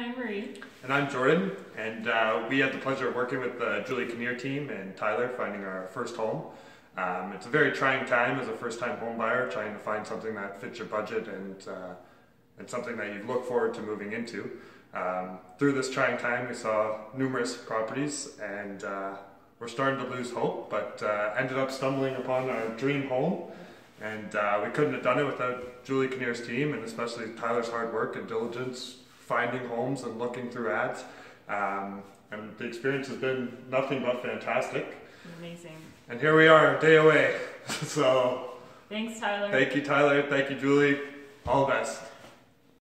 I'm Marie. And I'm Jordan, and uh, we had the pleasure of working with the Julie Kinnear team and Tyler finding our first home. Um, it's a very trying time as a first-time home buyer, trying to find something that fits your budget and uh, and something that you look forward to moving into. Um, through this trying time, we saw numerous properties, and uh, we're starting to lose hope, but uh, ended up stumbling upon our dream home. And uh, we couldn't have done it without Julie Kinnear's team, and especially Tyler's hard work and diligence finding homes and looking through ads. Um, and the experience has been nothing but fantastic. Amazing. And here we are, day away. so Thanks, Tyler. thank you, Tyler. Thank you, Julie. All the best.